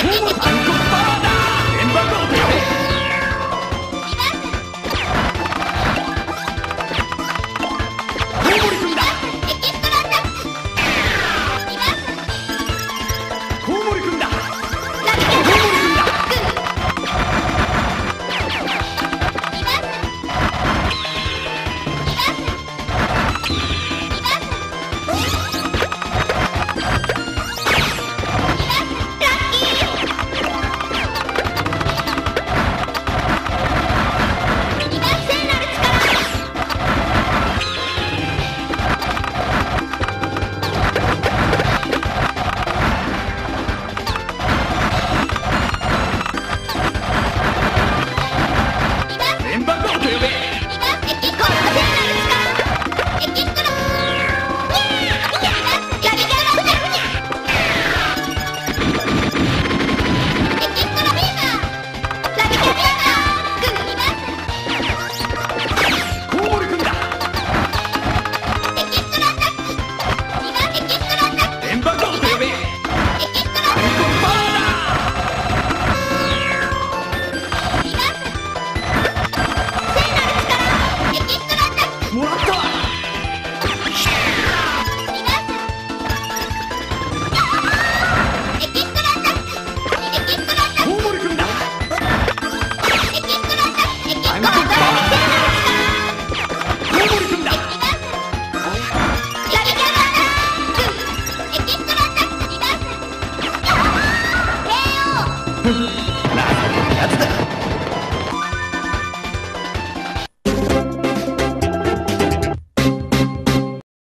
Come on!